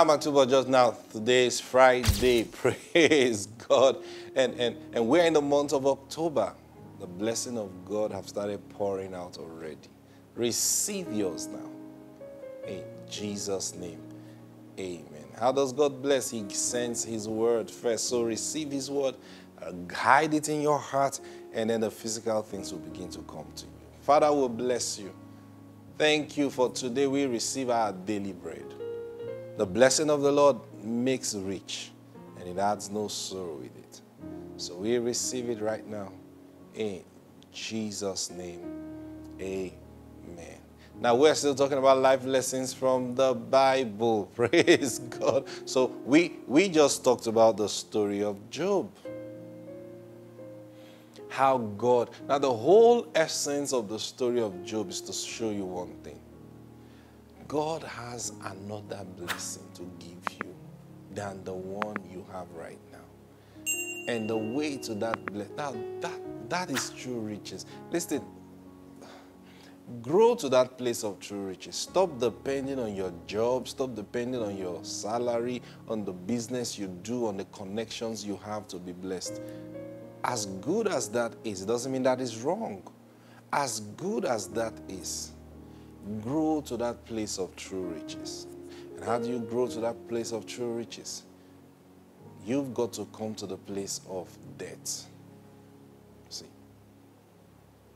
I'm Atubo George now. Today is Friday. Praise God. And, and, and we're in the month of October. The blessing of God have started pouring out already. Receive yours now. In Jesus' name. Amen. How does God bless? He sends His word first. So receive His word, uh, hide it in your heart, and then the physical things will begin to come to you. Father will bless you. Thank you for today. We receive our daily bread. The blessing of the Lord makes rich, and it adds no sorrow with it. So we receive it right now. In Jesus' name, amen. Now we're still talking about life lessons from the Bible. Praise God. So we we just talked about the story of Job. How God. Now the whole essence of the story of Job is to show you one thing. God has another blessing to give you than the one you have right now. And the way to that blessing, now that that is true riches. Listen, grow to that place of true riches. Stop depending on your job, stop depending on your salary, on the business you do, on the connections you have to be blessed. As good as that is, it doesn't mean that is wrong. As good as that is, grow to that place of true riches. And how do you grow to that place of true riches? You've got to come to the place of debt. See?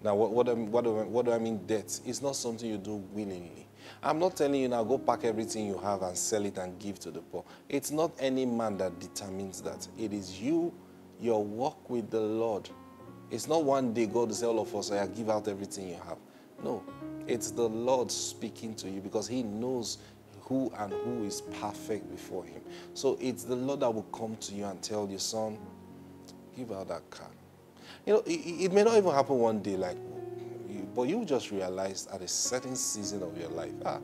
Now, what, what, what, do I, what do I mean debt? It's not something you do willingly. I'm not telling you now go pack everything you have and sell it and give to the poor. It's not any man that determines that. It is you, your walk with the Lord. It's not one day God will say all of us, I give out everything you have. No, it's the Lord speaking to you because He knows who and who is perfect before Him. So it's the Lord that will come to you and tell you, son, give out that car. You know, it, it may not even happen one day, like, but you just realize at a certain season of your life, ah,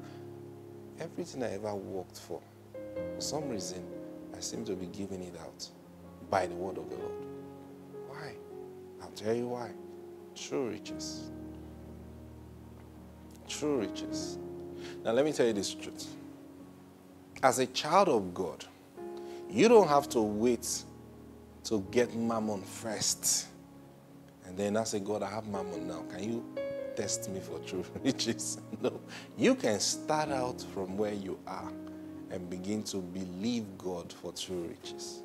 everything I ever worked for, for some reason, I seem to be giving it out by the word of the Lord. Why? I'll tell you why. True riches. True riches. Now, let me tell you this truth. As a child of God, you don't have to wait to get mammon first. And then I say, God, I have mammon now. Can you test me for true riches? No. You can start out from where you are and begin to believe God for true riches.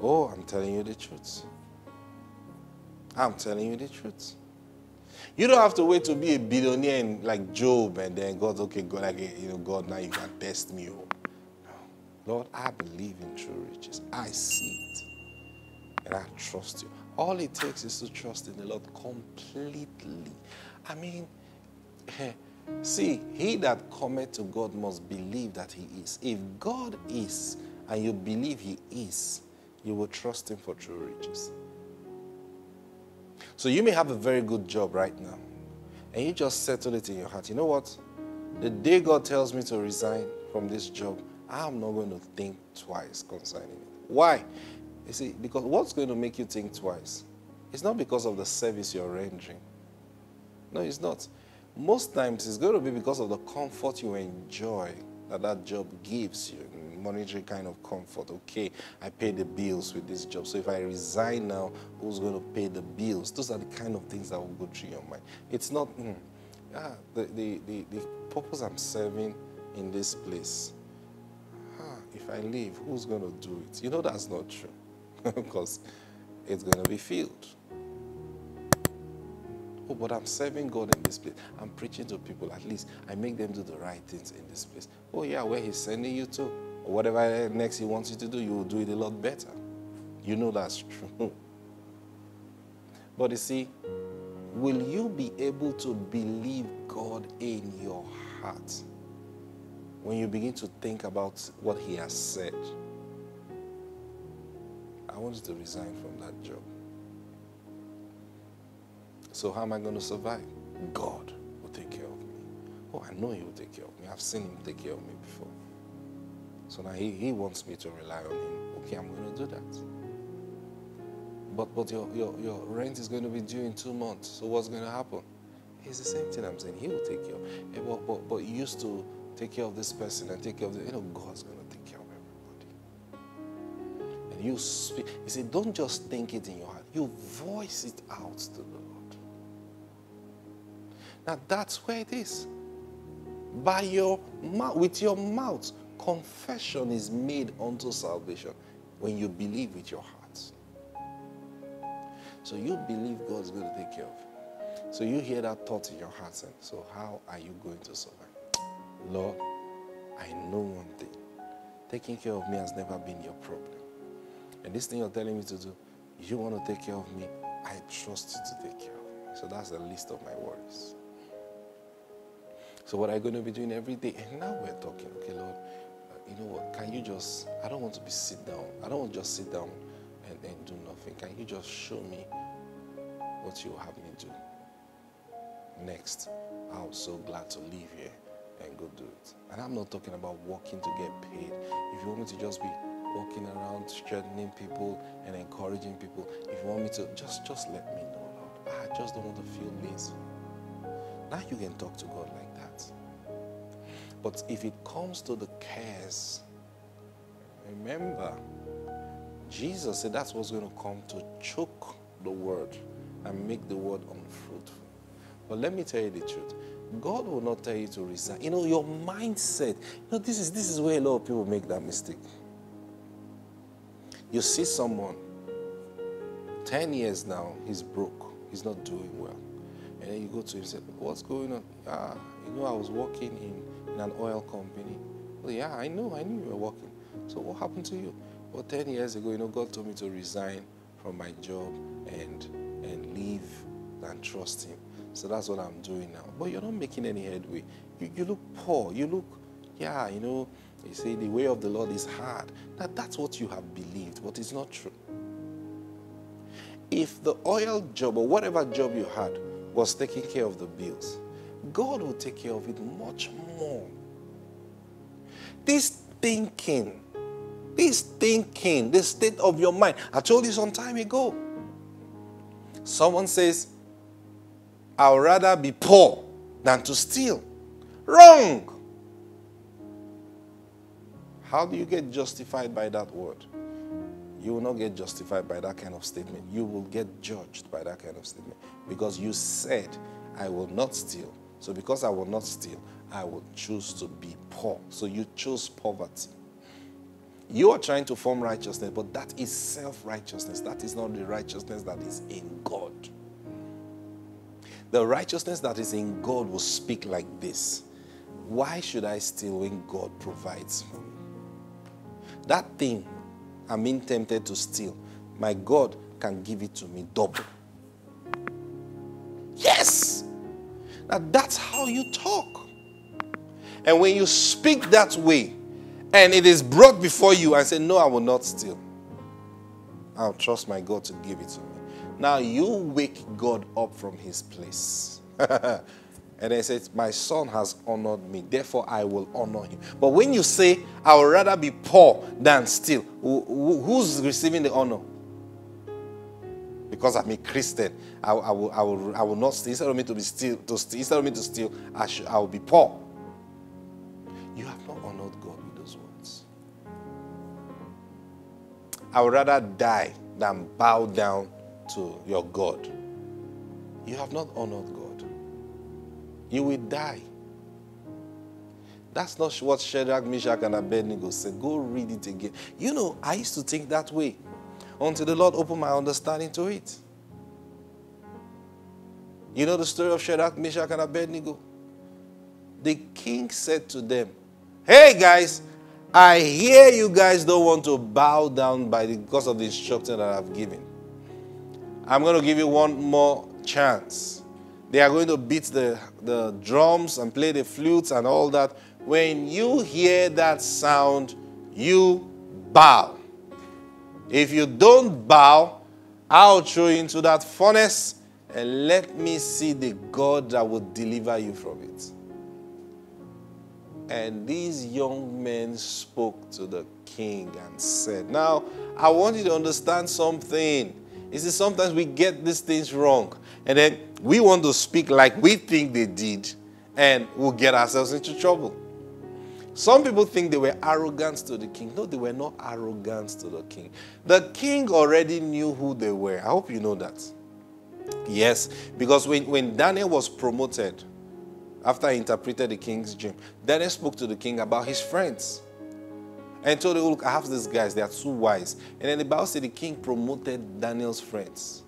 Oh, I'm telling you the truth. I'm telling you the truth. You don't have to wait to be a billionaire in, like Job and then God, okay, God, like, you know, God, now you can test me. Oh. No. Lord, I believe in true riches. I see it. And I trust you. All it takes is to trust in the Lord completely. I mean, eh, see, he that cometh to God must believe that he is. If God is and you believe he is, you will trust him for true riches. So you may have a very good job right now, and you just settle it in your heart. You know what? The day God tells me to resign from this job, I'm not going to think twice concerning it. Why? You see, because what's going to make you think twice? It's not because of the service you're rendering. No, it's not. Most times it's going to be because of the comfort you enjoy that that job gives you monetary kind of comfort. Okay, I pay the bills with this job. So if I resign now, who's going to pay the bills? Those are the kind of things that will go through your mind. It's not, mm, ah, the, the, the, the purpose I'm serving in this place. Ah, if I leave, who's going to do it? You know that's not true because it's going to be filled. Oh, but I'm serving God in this place. I'm preaching to people. At least I make them do the right things in this place. Oh, yeah, where He's sending you to whatever next He wants you to do, you will do it a lot better. You know that's true. But you see, will you be able to believe God in your heart when you begin to think about what He has said? I want you to resign from that job. So, how am I going to survive? God will take care of me. Oh, I know He will take care of me. I've seen Him take care of me before. So now he, he wants me to rely on him. Okay, I'm going to do that. But, but your, your, your rent is going to be due in two months. So what's going to happen? It's the same thing I'm saying. He will take care of it. But, but, but you used to take care of this person and take care of the, you know, God's going to take care of everybody. And you speak, you see, don't just think it in your heart, you voice it out to the Lord. Now that's where it is. By your mouth, with your mouth, confession is made unto salvation when you believe with your heart. So you believe God's going to take care of you. So you hear that thought in your heart, and so how are you going to survive? Lord, I know one thing. Taking care of me has never been your problem. And this thing you're telling me to do, you want to take care of me, I trust you to take care of me. So that's the list of my worries. So what are you going to be doing every day? And now we're talking, okay, Lord, you know what? Can you just, I don't want to be sit down. I don't want to just sit down and, and do nothing. Can you just show me what you have me do? Next, I'm so glad to leave here and go do it. And I'm not talking about working to get paid. If you want me to just be walking around, strengthening people and encouraging people, if you want me to, just just let me know, Lord. I just don't want to feel lazy. Now you can talk to God like that. But if it comes to the cares, remember, Jesus said that's what's going to come to choke the word and make the word unfruitful. But let me tell you the truth. God will not tell you to resign. You know, your mindset, you know, this is this is where a lot of people make that mistake. You see someone, 10 years now, he's broke, he's not doing well. And then you go to him and say, What's going on? Ah, you know, I was working in, in an oil company. Well, yeah, I know, I knew you were working. So what happened to you? Well, 10 years ago, you know, God told me to resign from my job and and leave and trust him. So that's what I'm doing now. But you're not making any headway. You, you look poor. You look, yeah, you know, you say the way of the Lord is hard. Now that's what you have believed, but it's not true. If the oil job or whatever job you had was taking care of the bills, God will take care of it much more. This thinking, this thinking, this state of your mind, I told you some time ago. Someone says, I would rather be poor than to steal. Wrong. How do you get justified by that word? You will not get justified by that kind of statement. You will get judged by that kind of statement because you said, I will not steal. So, because I will not steal, I will choose to be poor. So, you choose poverty. You are trying to form righteousness, but that is self righteousness. That is not the righteousness that is in God. The righteousness that is in God will speak like this Why should I steal when God provides for me? That thing I'm being tempted to steal, my God can give it to me double. Now that's how you talk. And when you speak that way, and it is brought before you and say, No, I will not steal. I'll trust my God to give it to me. Now you wake God up from his place. and then says, My son has honored me, therefore I will honor him. But when you say, I would rather be poor than steal, who's receiving the honor? Because I'm a Christian, I, I, will, I, will, I will not steal. Instead of me to be steal, to steal, instead of me to steal, I, should, I will be poor. You have not honored God with those words. I would rather die than bow down to your God, you have not honored God. You will die. That's not what Shadrach, Meshach, and Abednego said. Go read it again. You know, I used to think that way until the Lord opened my understanding to it. You know the story of Shadrach, Meshach, and Abednego? The king said to them, Hey guys, I hear you guys don't want to bow down by the, because of the instruction that I've given. I'm going to give you one more chance. They are going to beat the, the drums and play the flutes and all that. When you hear that sound, you bow. If you don't bow, I'll throw you into that furnace and let me see the God that will deliver you from it. And these young men spoke to the king and said, Now, I want you to understand something. You see, sometimes we get these things wrong. And then we want to speak like we think they did, and we'll get ourselves into trouble. Some people think they were arrogant to the king. No, they were not arrogant to the king. The king already knew who they were. I hope you know that. Yes, because when, when Daniel was promoted, after he interpreted the king's dream, Daniel spoke to the king about his friends. And told him, Look, I have these guys, they are too wise. And then the Bible said the king promoted Daniel's friends.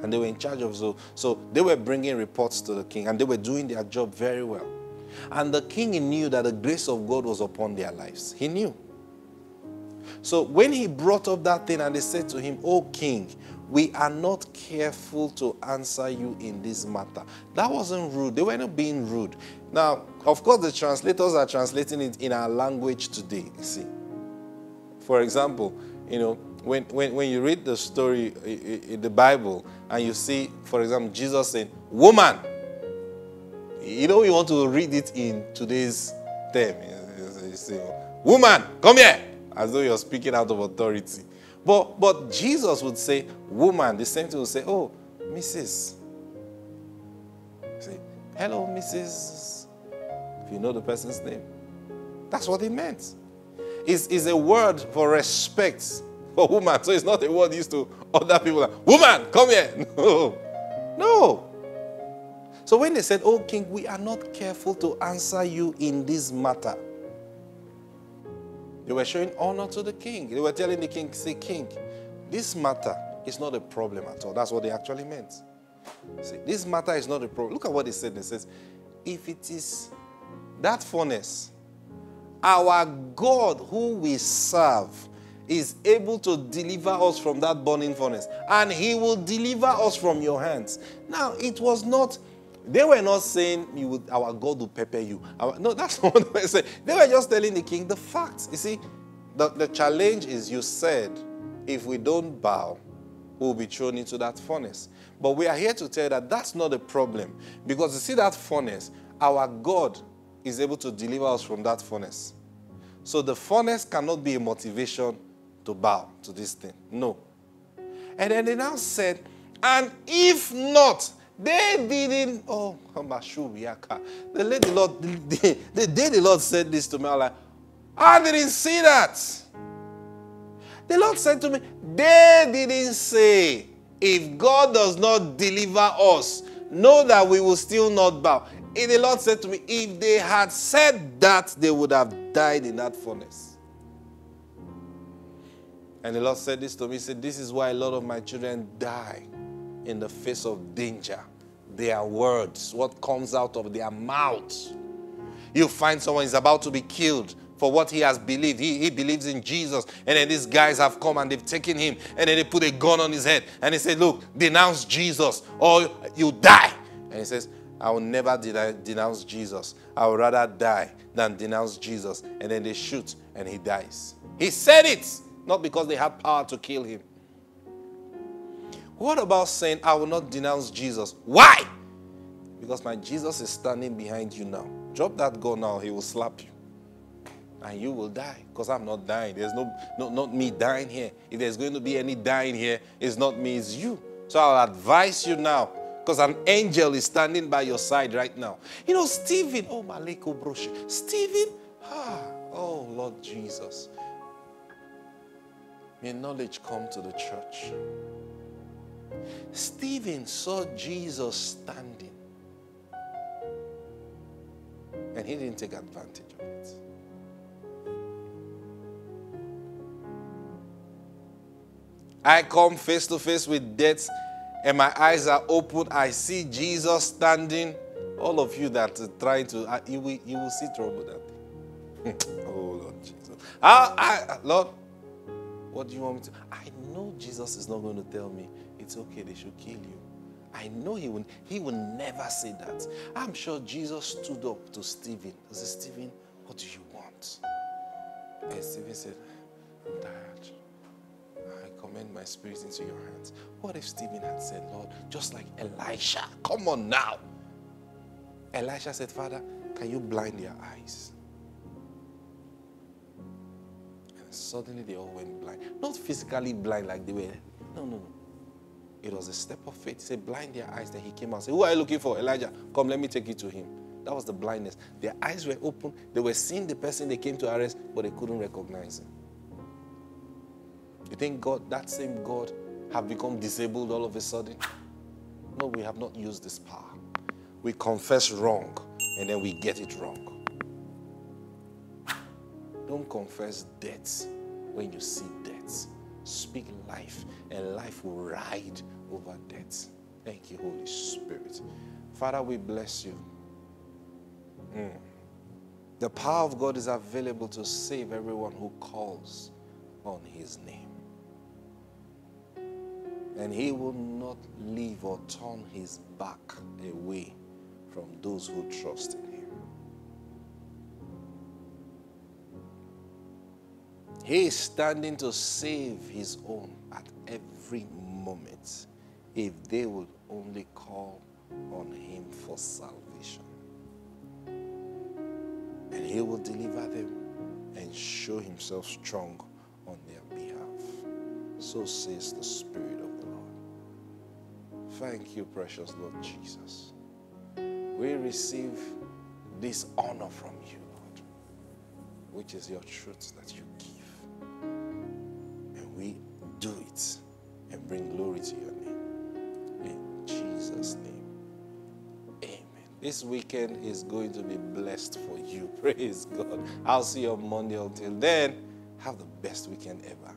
And they were in charge of so so they were bringing reports to the king and they were doing their job very well. And the king knew that the grace of God was upon their lives. He knew. So when he brought up that thing and they said to him, Oh king, we are not careful to answer you in this matter. That wasn't rude. They were not being rude. Now, of course, the translators are translating it in our language today. See, for example, you know, when, when, when you read the story in the Bible and you see, for example, Jesus saying, Woman, you know, you want to read it in today's term. You say, Woman, come here, as though you're speaking out of authority. But, but Jesus would say, Woman, the same thing would say, Oh, Mrs. Say, Hello, Mrs. If you know the person's name. That's what he meant. It's, it's a word for respect for woman. So it's not a word used to other people. Like, woman, come here. No. No. So when they said, Oh, king, we are not careful to answer you in this matter, they were showing honor to the king. They were telling the king, Say, king, this matter is not a problem at all. That's what they actually meant. See, this matter is not a problem. Look at what they said. They says, If it is that furnace, our God who we serve is able to deliver us from that burning furnace, and he will deliver us from your hands. Now, it was not they were not saying you would, our God will pepper you. Our, no, that's not what they were saying. They were just telling the king the facts. You see, the, the challenge is you said, if we don't bow, we'll be thrown into that furnace. But we are here to tell you that that's not a problem. Because you see that furnace, our God is able to deliver us from that furnace. So the furnace cannot be a motivation to bow to this thing. No. And then they now said, and if not, they didn't. Oh. The lady Lord, the, the day the Lord said this to me, I was like, I didn't see that. The Lord said to me, They didn't say, if God does not deliver us, know that we will still not bow. And the Lord said to me, if they had said that, they would have died in that furnace. And the Lord said this to me. He said, This is why a lot of my children die in the face of danger. Their words, what comes out of their mouths. You find someone is about to be killed for what he has believed. He, he believes in Jesus. And then these guys have come and they've taken him and then they put a gun on his head and they say, Look, denounce Jesus or you die. And he says, I will never denounce Jesus. I would rather die than denounce Jesus. And then they shoot and he dies. He said it, not because they had power to kill him. What about saying, I will not denounce Jesus? Why? Because my Jesus is standing behind you now. Drop that gun now, he will slap you. And you will die because I'm not dying. There's no, no, not me dying here. If there's going to be any dying here, it's not me, it's you. So I'll advise you now because an angel is standing by your side right now. You know, Stephen, oh, Maleko Broshi. Stephen, ah, oh, Lord Jesus. May knowledge come to the church. Stephen saw Jesus standing. And he didn't take advantage of it. I come face to face with death, and my eyes are open. I see Jesus standing. All of you that are trying to, uh, you, will, you will see trouble that. oh, Lord Jesus. I, I, Lord, what do you want me to? I know Jesus is not going to tell me it's okay, they should kill you. I know he will, he will never say that. I'm sure Jesus stood up to Stephen. He said, Stephen, what do you want? And Stephen said, I'm tired. I commend my spirit into your hands. What if Stephen had said, Lord, just like Elisha, come on now. Elisha said, Father, can you blind their eyes? And suddenly they all went blind. Not physically blind like they were. No, no, no. It was a step of faith. He said, blind their eyes. Then he came out and said, Who are you looking for? Elijah, come, let me take you to him. That was the blindness. Their eyes were open. They were seeing the person they came to arrest, but they couldn't recognize him. You think God, that same God, have become disabled all of a sudden? No, we have not used this power. We confess wrong and then we get it wrong. Don't confess debts when you see debts. Speak life, and life will ride over death. Thank you, Holy Spirit. Father, we bless you. Mm. The power of God is available to save everyone who calls on his name. And he will not leave or turn his back away from those who trust in him. He is standing to save his own at every moment if they will only call on him for salvation. And he will deliver them and show himself strong on their behalf. So says the Spirit of the Lord. Thank you, precious Lord Jesus. We receive this honor from you, Lord, which is your truth that you give. We do it and bring glory to your name. In Jesus' name. Amen. This weekend is going to be blessed for you. Praise God. I'll see you on Monday. Until then, have the best weekend ever.